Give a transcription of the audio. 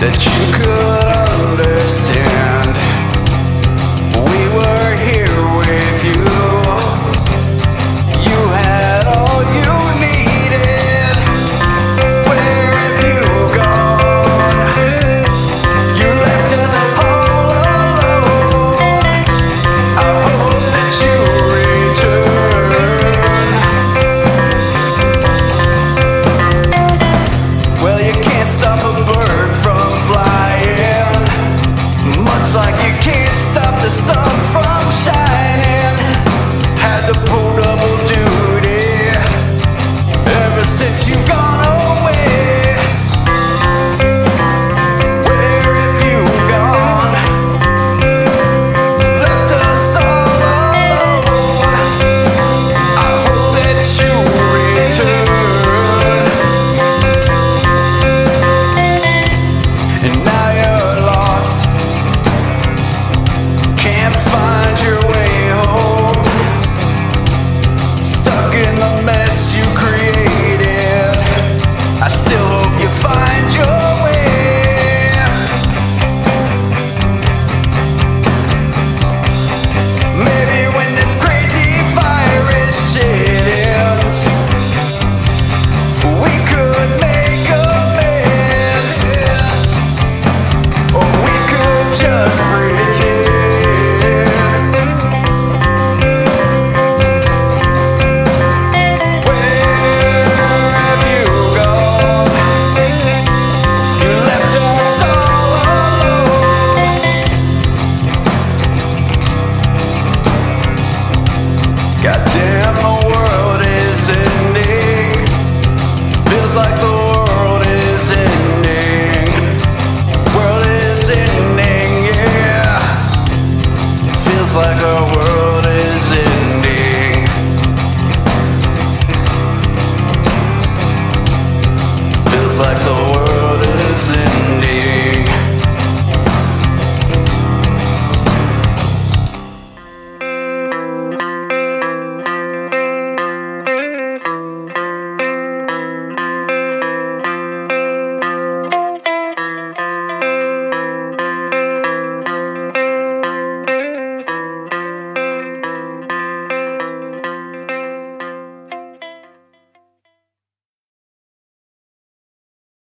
that you could understand.